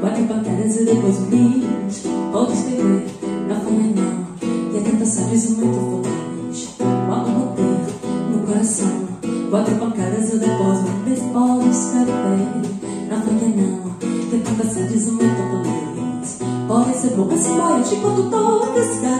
Quatro pancadas e depois um brinde. Pode beber na fome não E há tantas sabes momento focais Quando bater no coração Quatro pancadas e depois um brinde. Pode beber na fome não E há tantas sabes muito focais Podem ser boas é tipo, e morte quando toca cara.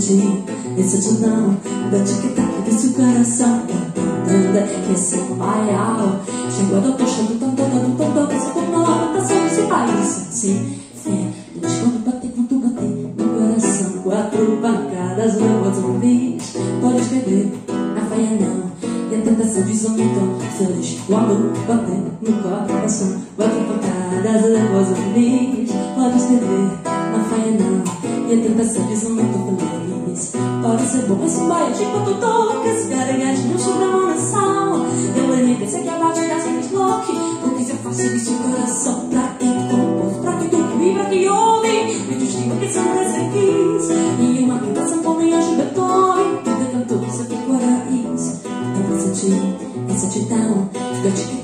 sentir sensacional da tic-tac desse coração Entenda que esse paial Chegou a tocha do tanto do tanto Você como lá pra ser esse país Sem fé, mas quando bater, quando bater No coração, quatro pancadas Não outro vez, pode escrever a faia não, e a tentação de zumbido Feliz, quando bater no coração Quatro pancadas, não outro vez, pode escrever e tanta sorriso muito feliz. Pode ser bom esse baile de quanto cututu, que esse garanhadinho chubra mão na sala. Eu elegância que abate das minhas bloque, o que se faz seguir o coração pra ir com o povo, pra que tu que vibra, que ouve, me destino que são ressequis. E uma quinta sanfoninha de Beethoven, que decantou seu teu coraís. Então essa te, essa te dá, fica te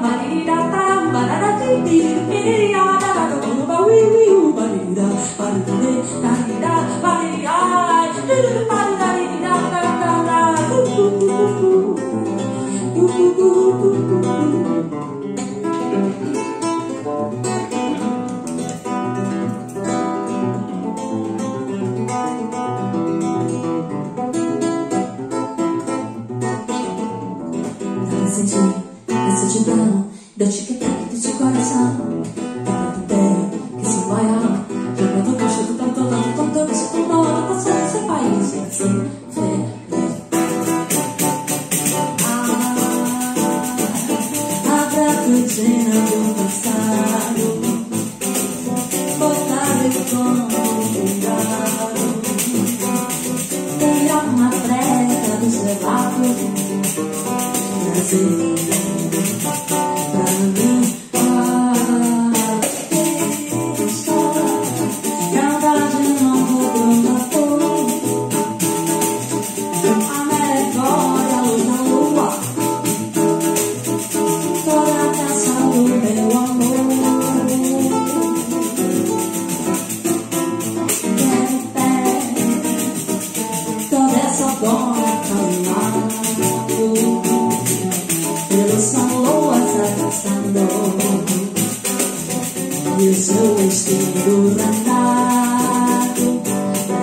cabeça de mão do tic-tac deste coração. Tanto bem que se maior, jogando caixa do tanto, tanto, tanto, que preciso de uma outra paciência, país, sem fé. Cortina do passado, botado como um Tem alguma prega do gelado, Brasil.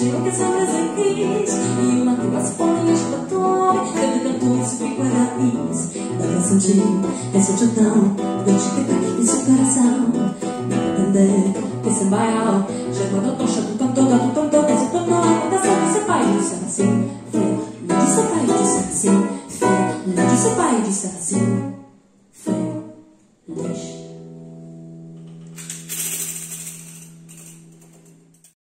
cielo che é e sei gris Io ma tu ascolti gli spattori Che nel tuo esprit Eu Para sentir essa solidão Deixa que toque em seu coração Para entender. Que se vai ao Já quando tocha tu tanto da tu tanto Que se tornou a mudança de seu pai Disse assim, fé, não disse pai, disse assim Fé, não disse pai, disse assim.